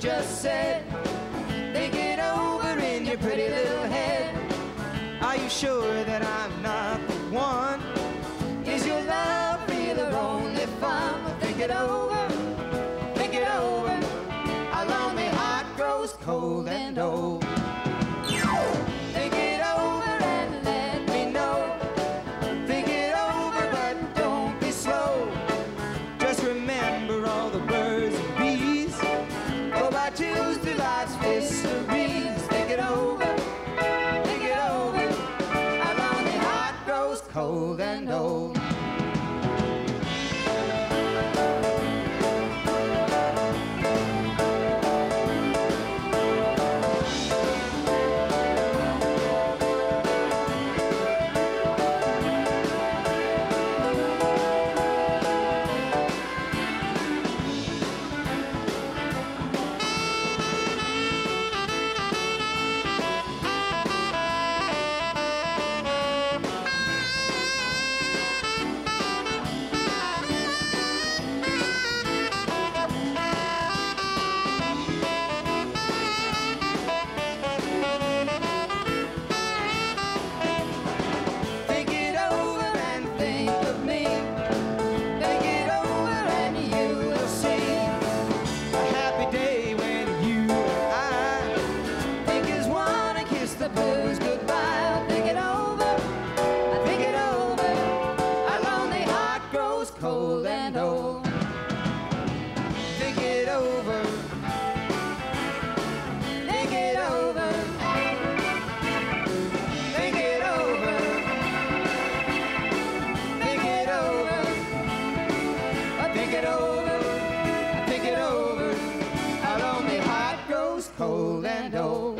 said. Think it over in your pretty little head. Are you sure that I'm not the one? Is your love real or only fun? Think it over, think it over. Our lonely heart grows cold and old. Cold and old. Think it over. Think it over. Think it over. Think it over. I think it over. I think it over. Cold and old.